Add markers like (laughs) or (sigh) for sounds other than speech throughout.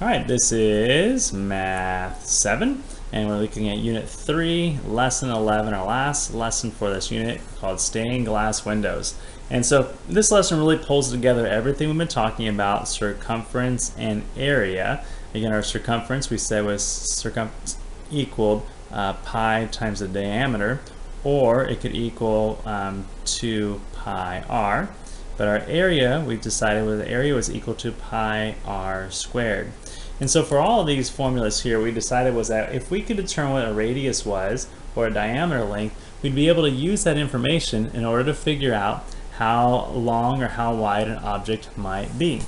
All right, this is Math 7, and we're looking at Unit 3, Lesson 11, our last lesson for this unit called Stained Glass Windows. And so this lesson really pulls together everything we've been talking about, circumference and area. Again, our circumference we said was circumference equaled uh, pi times the diameter, or it could equal um, 2 pi r. But our area, we decided the area was equal to pi r squared. And so for all of these formulas here, we decided was that if we could determine what a radius was, or a diameter length, we'd be able to use that information in order to figure out how long or how wide an object might be.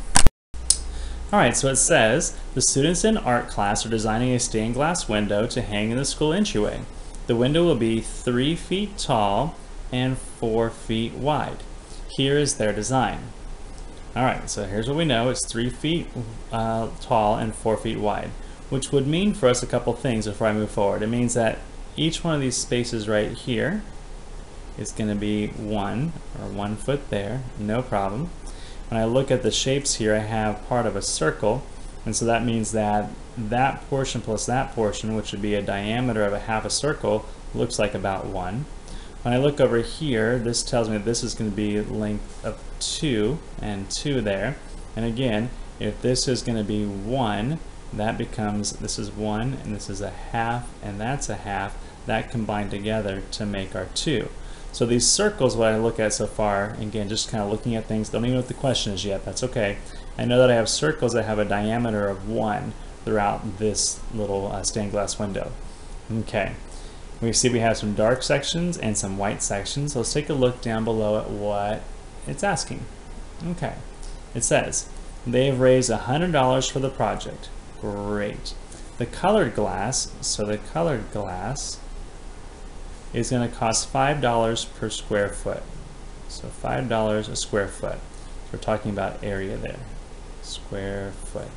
Alright, so it says, the students in art class are designing a stained glass window to hang in the school entryway. The window will be 3 feet tall and 4 feet wide. Here is their design. Alright, so here's what we know. It's 3 feet uh, tall and 4 feet wide, which would mean for us a couple things before I move forward. It means that each one of these spaces right here is going to be 1, or 1 foot there, no problem. When I look at the shapes here, I have part of a circle, and so that means that that portion plus that portion, which would be a diameter of a half a circle, looks like about 1. When I look over here, this tells me this is going to be length of 2 and 2 there. And again, if this is going to be 1, that becomes, this is 1 and this is a half and that's a half. That combined together to make our 2. So these circles, what I look at so far, again, just kind of looking at things, don't even know what the question is yet, that's okay. I know that I have circles that have a diameter of 1 throughout this little uh, stained glass window. Okay. We see we have some dark sections and some white sections. So Let's take a look down below at what it's asking. Okay, it says, they have raised $100 for the project. Great. The colored glass, so the colored glass is going to cost $5 per square foot. So $5 a square foot. We're talking about area there, square foot.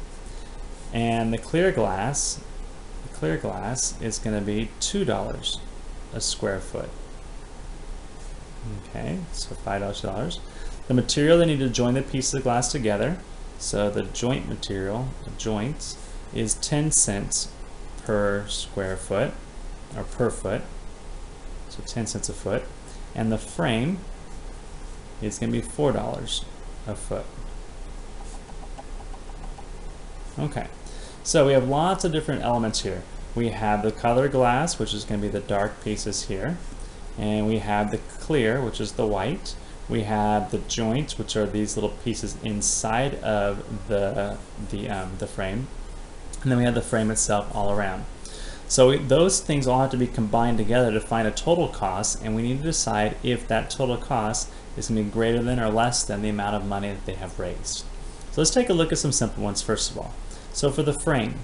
And the clear glass clear glass is going to be $2 a square foot. Okay, so $5. The material they need to join the pieces of glass together, so the joint material, the joints, is 10 cents per square foot, or per foot, so 10 cents a foot. And the frame is going to be $4 a foot. Okay, so we have lots of different elements here. We have the color glass, which is going to be the dark pieces here. And we have the clear, which is the white. We have the joints, which are these little pieces inside of the, the, um, the frame. And then we have the frame itself all around. So we, those things all have to be combined together to find a total cost, and we need to decide if that total cost is going to be greater than or less than the amount of money that they have raised. So let's take a look at some simple ones first of all. So for the frame,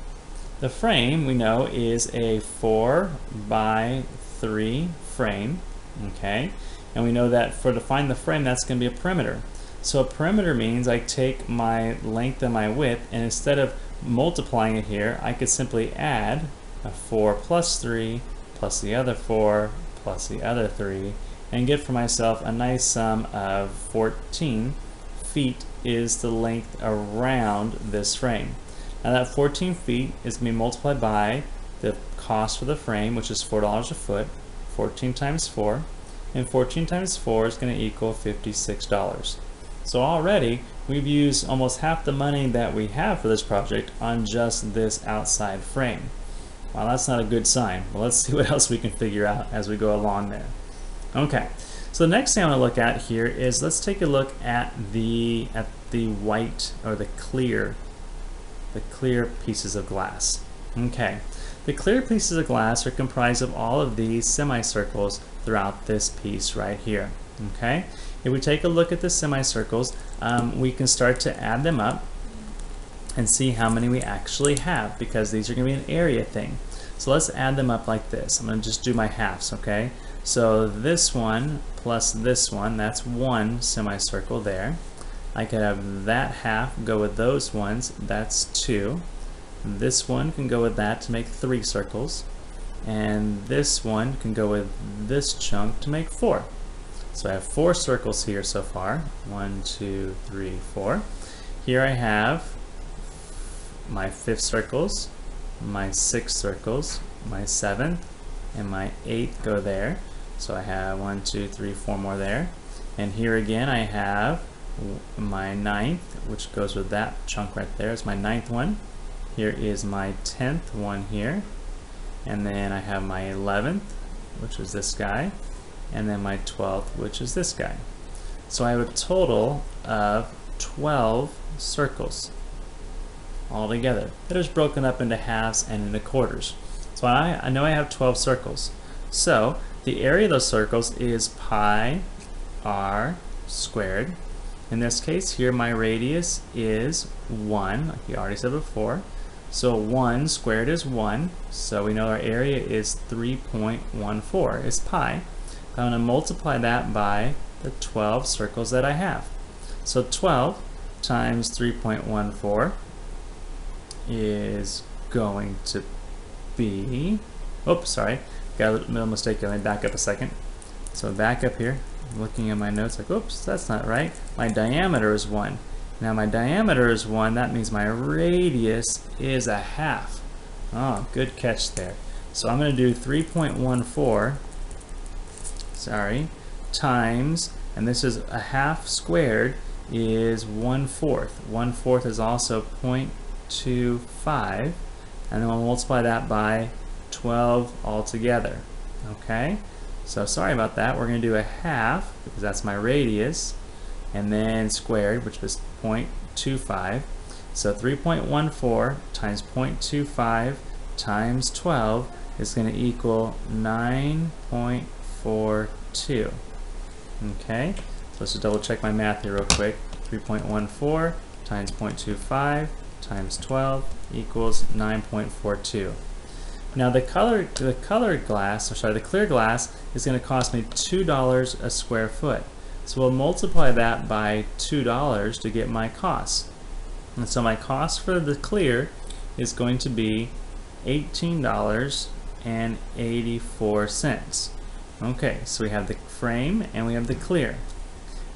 the frame we know is a 4 by 3 frame, okay? And we know that for to find the frame, that's going to be a perimeter. So a perimeter means I take my length and my width, and instead of multiplying it here, I could simply add a 4 plus 3 plus the other 4 plus the other 3, and get for myself a nice sum of 14 feet is the length around this frame. Now that 14 feet is going to be multiplied by the cost for the frame, which is $4 a foot, 14 times 4, and 14 times 4 is going to equal $56. So already we've used almost half the money that we have for this project on just this outside frame. Well, that's not a good sign. Well, let's (laughs) see what else we can figure out as we go along there. Okay, so the next thing I want to look at here is let's take a look at the at the white or the clear the clear pieces of glass. Okay, the clear pieces of glass are comprised of all of these semicircles throughout this piece right here. Okay, if we take a look at the semicircles, um, we can start to add them up and see how many we actually have because these are going to be an area thing. So let's add them up like this. I'm going to just do my halves, okay? So this one plus this one, that's one semicircle there. I could have that half go with those ones, that's two. This one can go with that to make three circles. And this one can go with this chunk to make four. So I have four circles here so far. One, two, three, four. Here I have my fifth circles, my sixth circles, my seventh, and my eighth go there. So I have one, two, three, four more there. And here again I have my ninth, which goes with that chunk right there is my ninth one. Here is my tenth one here. And then I have my eleventh, which is this guy. And then my twelfth, which is this guy. So I have a total of 12 circles all altogether that is broken up into halves and into quarters. So I, I know I have 12 circles. So the area of those circles is pi r squared. In this case here my radius is 1, like we already said before. So 1 squared is 1, so we know our area is 3.14, is pi. I'm going to multiply that by the 12 circles that I have. So 12 times 3.14 is going to be, oops, sorry, got a little mistake Let me back up a second. So back up here, looking at my notes like, oops, that's not right. My diameter is 1. Now my diameter is 1, that means my radius is a half. Oh, good catch there. So I'm going to do 3.14, sorry, times, and this is a half squared, is 1 fourth. 1 fourth is also 0.25, and then we'll multiply that by 12 altogether. Okay, so sorry about that. We're going to do a half, because that's my radius, and then squared, which was 0.25. So 3.14 times 0.25 times 12 is going to equal 9.42. Okay, so let's just double check my math here real quick. 3.14 times 0.25 times 12 equals 9.42. Now the color, the colored glass, or sorry, the clear glass is going to cost me $2 a square foot. So we'll multiply that by $2 to get my cost. And so my cost for the clear is going to be $18.84. Okay, so we have the frame and we have the clear.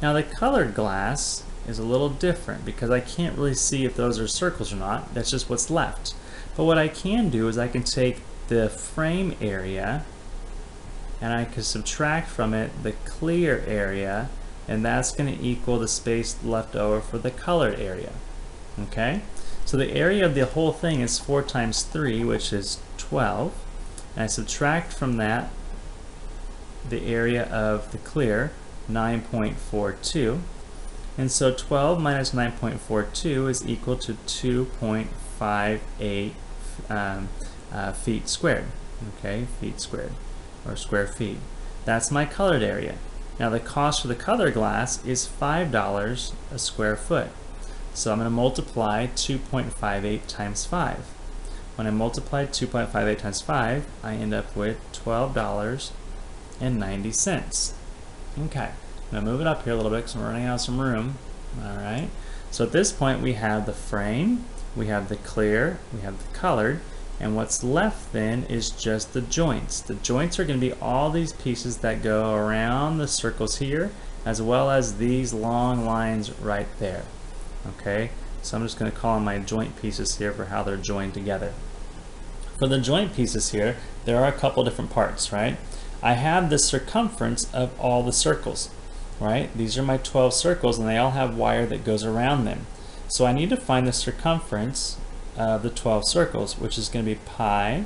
Now the colored glass is a little different because I can't really see if those are circles or not. That's just what's left. But what I can do is I can take the frame area and I can subtract from it the clear area and that's going to equal the space left over for the colored area. Okay? So the area of the whole thing is 4 times 3, which is 12. And I subtract from that the area of the clear, 9.42. And so 12 minus 9.42 is equal to 2.58 um, uh, feet squared. Okay, feet squared, or square feet. That's my colored area. Now the cost for the color glass is $5 a square foot. So I'm going to multiply 2.58 times 5. When I multiply 2.58 times 5, I end up with $12 and 90 cents. Okay, I'm going to move it up here a little bit because I'm running out of some room. Alright, so at this point we have the frame, we have the clear, we have the colored, and what's left then is just the joints. The joints are going to be all these pieces that go around the circles here, as well as these long lines right there. Okay, so I'm just going to call them my joint pieces here for how they're joined together. For the joint pieces here, there are a couple different parts, right? I have the circumference of all the circles, right? These are my 12 circles and they all have wire that goes around them. So I need to find the circumference of the 12 circles, which is going to be pi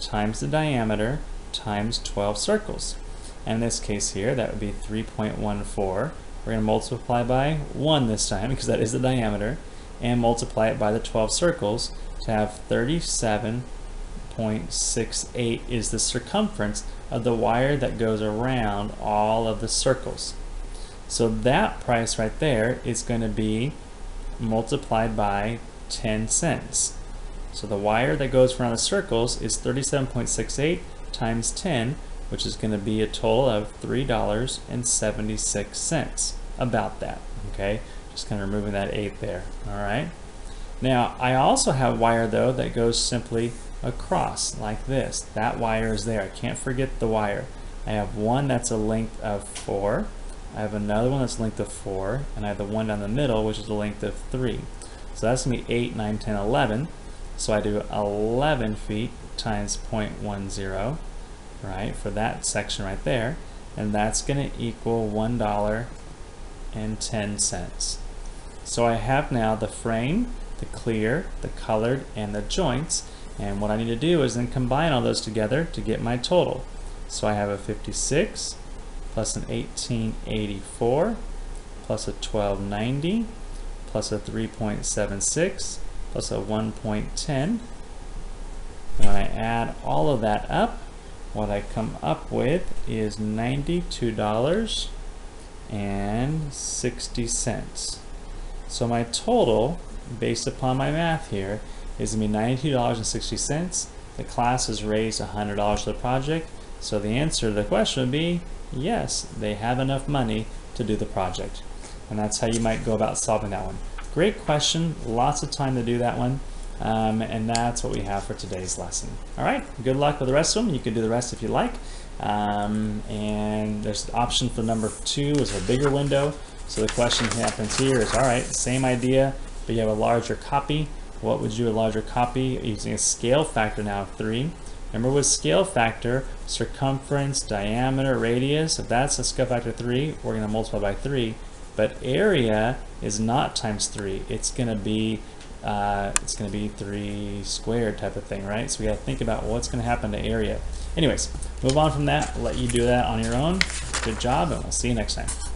times the diameter times 12 circles. And in this case here, that would be 3.14. We're going to multiply by 1 this time, (laughs) because that is the diameter, and multiply it by the 12 circles to have 37.68 is the circumference of the wire that goes around all of the circles. So that price right there is going to be multiplied by 10 cents. So the wire that goes around the circles is 37.68 times 10, which is going to be a total of $3.76. About that, okay? Just kind of removing that 8 there, all right? Now, I also have wire, though, that goes simply across like this. That wire is there. I can't forget the wire. I have one that's a length of 4. I have another one that's length of 4. And I have the one down the middle, which is a length of 3. So that's going to be 8, 9, 10, 11. So I do 11 feet times 0.10, right, for that section right there. And that's going to equal $1.10. So I have now the frame, the clear, the colored, and the joints. And what I need to do is then combine all those together to get my total. So I have a 56 plus an 1884 plus a 1290 plus a 3.76 plus a 1.10. And when I add all of that up, what I come up with is $92.60. So my total, based upon my math here, is going to be $92.60. The class has raised $100 for the project, so the answer to the question would be yes, they have enough money to do the project. And that's how you might go about solving that one. Great question, lots of time to do that one. Um, and that's what we have for today's lesson. All right, good luck with the rest of them. You can do the rest if you like. Um, and there's an option for number two is a bigger window. So the question happens here is, all right, same idea, but you have a larger copy. What would you a larger copy using a scale factor now of three? Remember with scale factor, circumference, diameter, radius, if that's a scale factor three, we're gonna multiply by three. But area is not times three. It's gonna be uh, it's going to be 3 squared type of thing, right? So we got to think about what's going to happen to area. Anyways, move on from that. let you do that on your own. Good job, and we'll see you next time.